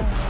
Oh.